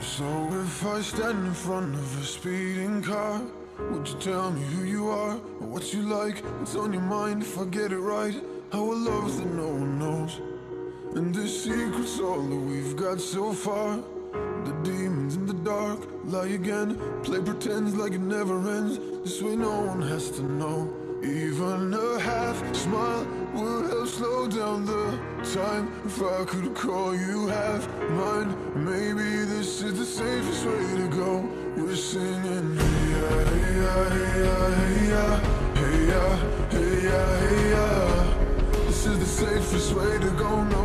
So if I stand in front of a speeding car, would you tell me who you are, or what you like, what's on your mind if I get it right? How a love that no one knows, and this secret's all that we've got so far. The demons in the dark lie again, play pretends like it never ends. This way no one has to know. Even a half smile would help slow down the time If I could call you half mine Maybe singing. Hey ya, hey ya, hey ya, hey ya Hey ya, hey ya, hey ya This is the safest way to go, no